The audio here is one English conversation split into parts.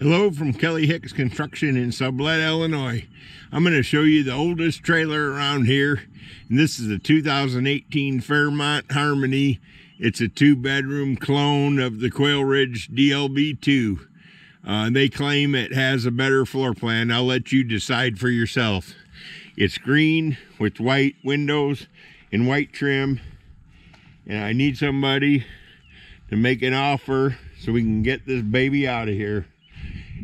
Hello from Kelly Hicks Construction in Sublette, Illinois. I'm going to show you the oldest trailer around here. And this is a 2018 Fairmont Harmony. It's a two bedroom clone of the Quailridge DLB2. Uh, they claim it has a better floor plan. I'll let you decide for yourself. It's green with white windows and white trim. And I need somebody to make an offer so we can get this baby out of here.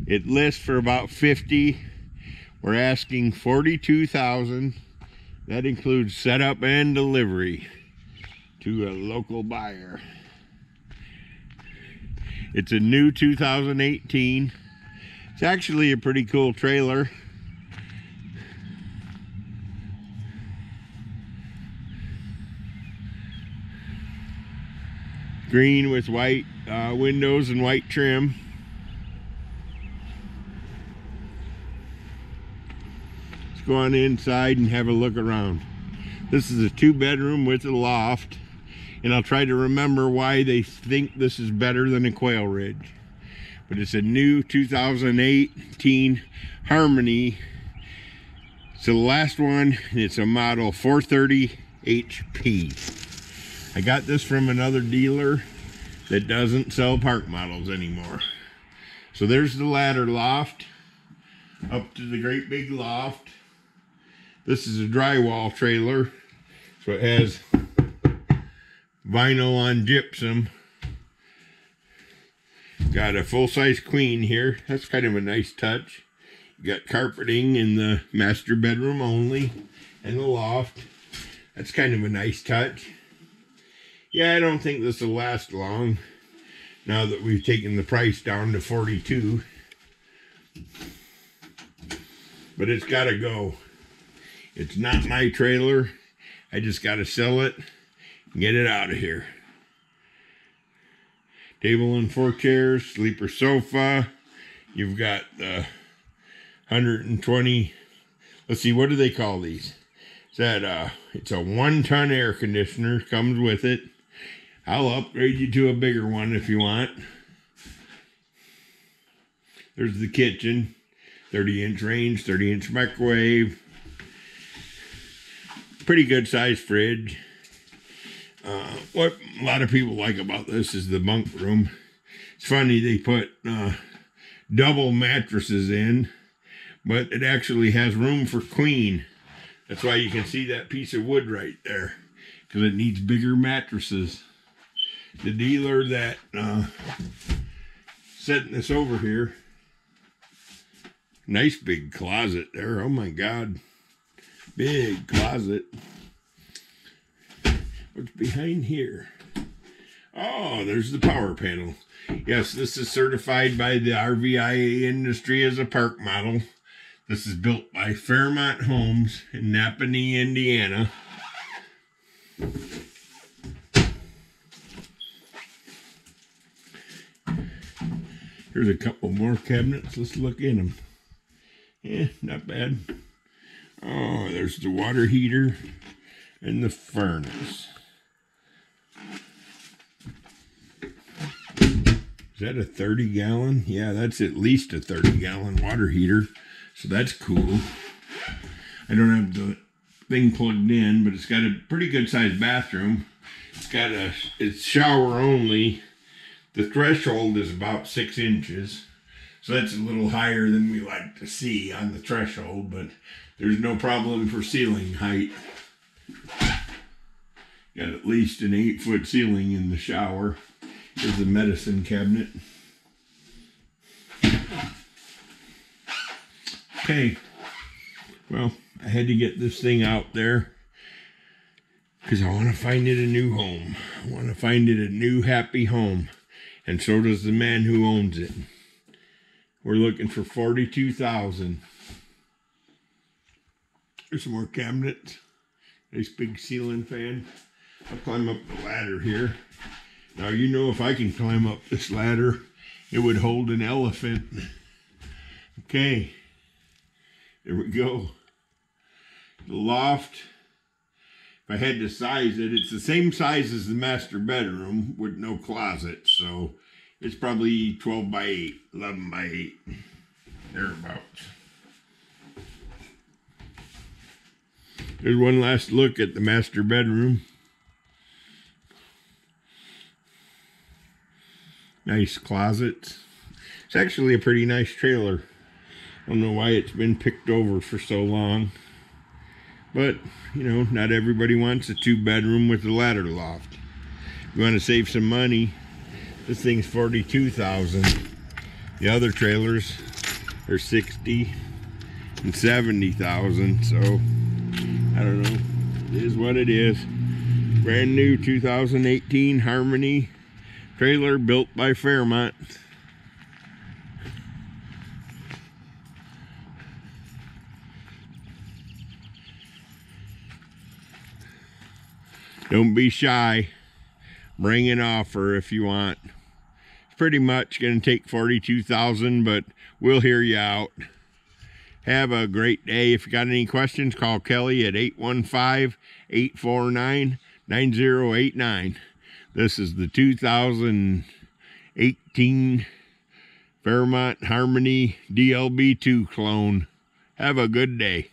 It lists for about 50. We're asking 42,000. That includes setup and delivery to a local buyer. It's a new 2018. It's actually a pretty cool trailer. Green with white uh, windows and white trim. Go on inside and have a look around. This is a two bedroom with a loft and I'll try to remember why they think this is better than a Quailridge. But it's a new 2018 Harmony. It's the last one. And it's a model 430 HP. I got this from another dealer that doesn't sell park models anymore. So there's the ladder loft up to the great big loft. This is a drywall trailer. So it has vinyl on gypsum. Got a full-size queen here. That's kind of a nice touch. You got carpeting in the master bedroom only and the loft. That's kind of a nice touch. Yeah, I don't think this will last long now that we've taken the price down to 42. But it's got to go. It's not my trailer. I just got to sell it and get it out of here. Table and four chairs, sleeper sofa. You've got the 120. Let's see, what do they call these? Is that uh, it's a one-ton air conditioner comes with it. I'll upgrade you to a bigger one if you want. There's the kitchen, 30 inch range, 30 inch microwave, pretty good sized fridge. Uh, what a lot of people like about this is the bunk room. It's funny they put uh, double mattresses in, but it actually has room for queen. That's why you can see that piece of wood right there, because it needs bigger mattresses. The dealer that uh, setting this over here, nice big closet there. Oh my God. Big closet. What's behind here? Oh, there's the power panel. Yes, this is certified by the RVIA industry as a park model. This is built by Fairmont Homes in Nappanee, Indiana. Here's a couple more cabinets. Let's look in them. Yeah, not bad. Oh, there's the water heater and the furnace. Is that a 30 gallon? Yeah, that's at least a 30 gallon water heater. So that's cool. I don't have the thing plugged in, but it's got a pretty good sized bathroom. It's got a, it's shower only. The threshold is about six inches. So that's a little higher than we like to see on the threshold, but there's no problem for ceiling height. Got at least an eight foot ceiling in the shower. Here's the medicine cabinet. Okay, well, I had to get this thing out there because I want to find it a new home. I want to find it a new happy home. And so does the man who owns it. We're looking for 42,000. There's some more cabinets. Nice big ceiling fan. I'll climb up the ladder here. Now you know if I can climb up this ladder, it would hold an elephant. Okay. There we go. The loft. If I had to size it, it's the same size as the master bedroom with no closet. So It's probably 12 by 8, 11 by 8, thereabouts. There's one last look at the master bedroom. Nice closets. It's actually a pretty nice trailer. I don't know why it's been picked over for so long. But, you know, not everybody wants a two bedroom with a ladder loft. If you want to save some money, this thing's 42000 The other trailers are 60 and 70,000. So, I don't know. It is what it is. Brand new 2018 Harmony trailer built by Fairmont. Don't be shy. Bring an offer if you want. It's pretty much going to take 42000 but we'll hear you out. Have a great day. If you got any questions, call Kelly at 815 849 9089. This is the 2018 Fairmont Harmony DLB2 clone. Have a good day.